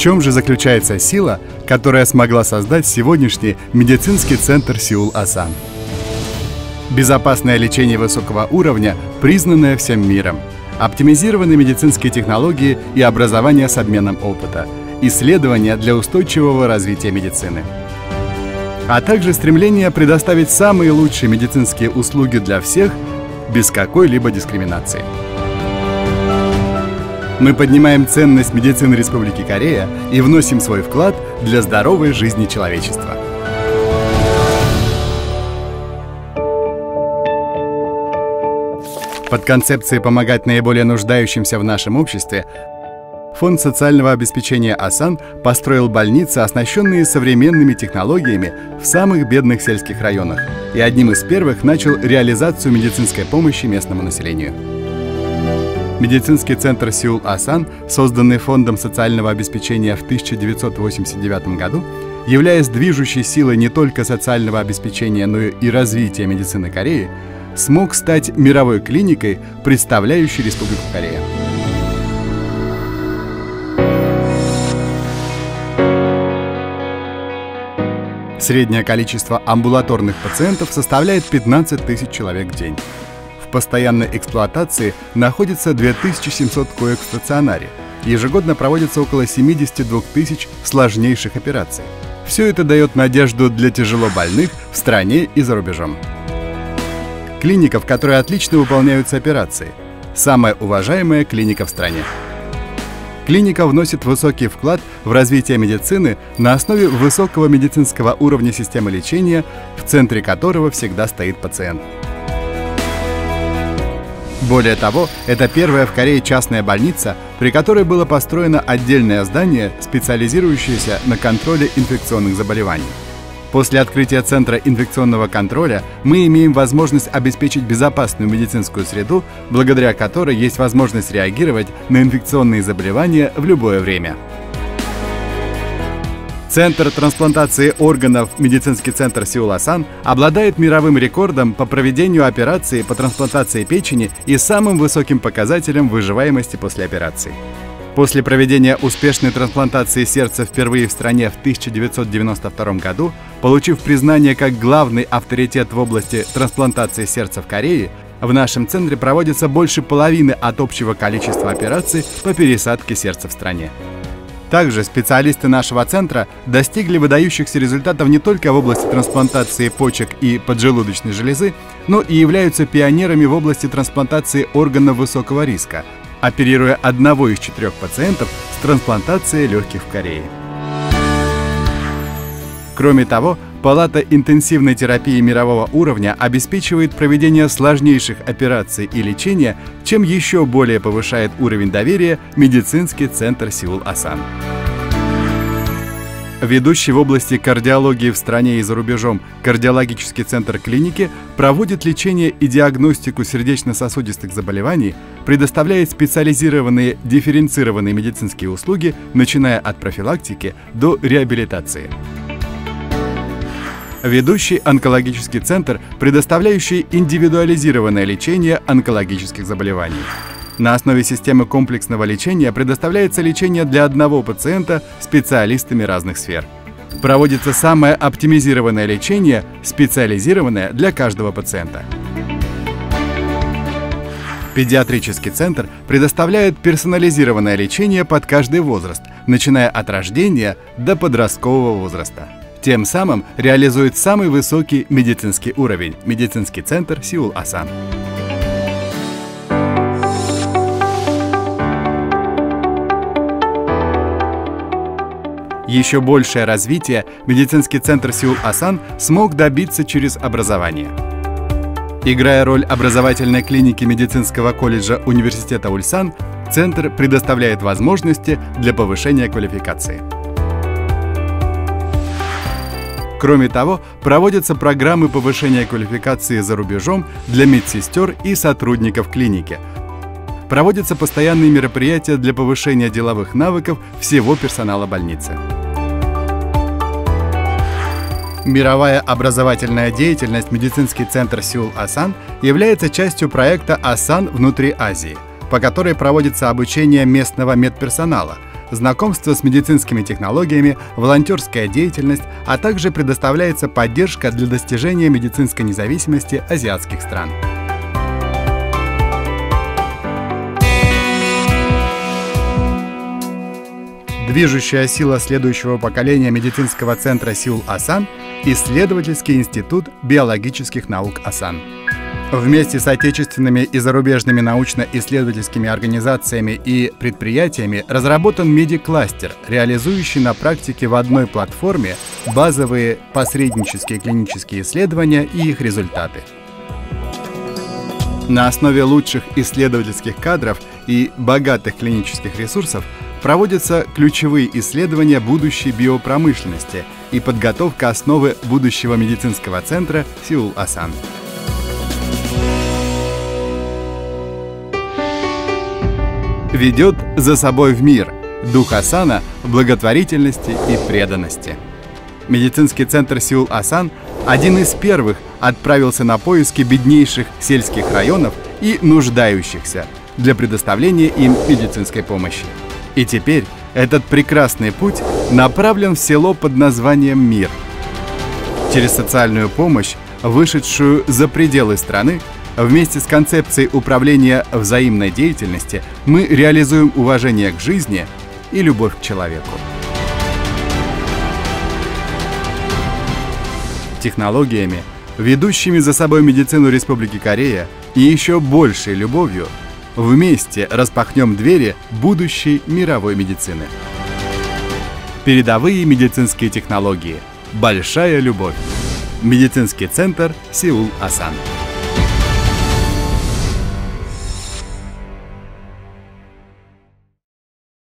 чем же заключается сила, которая смогла создать сегодняшний медицинский центр Сеул-Асан? Безопасное лечение высокого уровня, признанное всем миром. Оптимизированные медицинские технологии и образование с обменом опыта. Исследования для устойчивого развития медицины. А также стремление предоставить самые лучшие медицинские услуги для всех без какой-либо дискриминации. Мы поднимаем ценность медицины Республики Корея и вносим свой вклад для здоровой жизни человечества. Под концепцией помогать наиболее нуждающимся в нашем обществе Фонд социального обеспечения АСАН построил больницы, оснащенные современными технологиями в самых бедных сельских районах, и одним из первых начал реализацию медицинской помощи местному населению. Медицинский центр Сеул-Асан, созданный Фондом социального обеспечения в 1989 году, являясь движущей силой не только социального обеспечения, но и развития медицины Кореи, смог стать мировой клиникой, представляющей Республику Корея. Среднее количество амбулаторных пациентов составляет 15 тысяч человек в день. Постоянной эксплуатации находится 2700 коек в стационаре. Ежегодно проводится около 72 тысяч сложнейших операций. Все это дает надежду для тяжело больных в стране и за рубежом. Клиника, в которой отлично выполняются операции. Самая уважаемая клиника в стране. Клиника вносит высокий вклад в развитие медицины на основе высокого медицинского уровня системы лечения, в центре которого всегда стоит пациент. Более того, это первая в Корее частная больница, при которой было построено отдельное здание, специализирующееся на контроле инфекционных заболеваний. После открытия Центра инфекционного контроля мы имеем возможность обеспечить безопасную медицинскую среду, благодаря которой есть возможность реагировать на инфекционные заболевания в любое время. Центр трансплантации органов медицинский центр Сеул-Асан обладает мировым рекордом по проведению операции по трансплантации печени и самым высоким показателем выживаемости после операции. После проведения успешной трансплантации сердца впервые в стране в 1992 году, получив признание как главный авторитет в области трансплантации сердца в Корее, в нашем центре проводится больше половины от общего количества операций по пересадке сердца в стране. Также специалисты нашего центра достигли выдающихся результатов не только в области трансплантации почек и поджелудочной железы, но и являются пионерами в области трансплантации органов высокого риска, оперируя одного из четырех пациентов с трансплантацией легких в Корее. Кроме того, Палата интенсивной терапии мирового уровня обеспечивает проведение сложнейших операций и лечения, чем еще более повышает уровень доверия медицинский центр Сеул-Асан. Ведущий в области кардиологии в стране и за рубежом кардиологический центр клиники проводит лечение и диагностику сердечно-сосудистых заболеваний, предоставляет специализированные дифференцированные медицинские услуги, начиная от профилактики до реабилитации. Ведущий онкологический центр, предоставляющий индивидуализированное лечение онкологических заболеваний. На основе системы комплексного лечения предоставляется лечение для одного пациента специалистами разных сфер. Проводится самое оптимизированное лечение, специализированное для каждого пациента. Педиатрический центр предоставляет персонализированное лечение под каждый возраст, начиная от рождения до подросткового возраста. Тем самым реализует самый высокий медицинский уровень – медицинский центр Сеул-Асан. Еще большее развитие медицинский центр Сеул-Асан смог добиться через образование. Играя роль образовательной клиники медицинского колледжа Университета Ульсан, центр предоставляет возможности для повышения квалификации. Кроме того, проводятся программы повышения квалификации за рубежом для медсестер и сотрудников клиники. Проводятся постоянные мероприятия для повышения деловых навыков всего персонала больницы. Мировая образовательная деятельность медицинский центр Сеул-Асан является частью проекта «Асан внутри Азии», по которой проводится обучение местного медперсонала, знакомство с медицинскими технологиями, волонтерская деятельность, а также предоставляется поддержка для достижения медицинской независимости азиатских стран. Движущая сила следующего поколения медицинского центра Сеул Асан – исследовательский институт биологических наук Асан. Вместе с отечественными и зарубежными научно-исследовательскими организациями и предприятиями разработан медикластер, реализующий на практике в одной платформе базовые посреднические клинические исследования и их результаты. На основе лучших исследовательских кадров и богатых клинических ресурсов проводятся ключевые исследования будущей биопромышленности и подготовка основы будущего медицинского центра Сеул-Асан. Ведет за собой в мир, дух Асана благотворительности и преданности. Медицинский центр Сеул-Асан один из первых отправился на поиски беднейших сельских районов и нуждающихся для предоставления им медицинской помощи. И теперь этот прекрасный путь направлен в село под названием Мир. Через социальную помощь, вышедшую за пределы страны, Вместе с концепцией управления взаимной деятельности мы реализуем уважение к жизни и любовь к человеку. Технологиями, ведущими за собой медицину Республики Корея и еще большей любовью, вместе распахнем двери будущей мировой медицины. Передовые медицинские технологии. Большая любовь. Медицинский центр Сеул-Асан.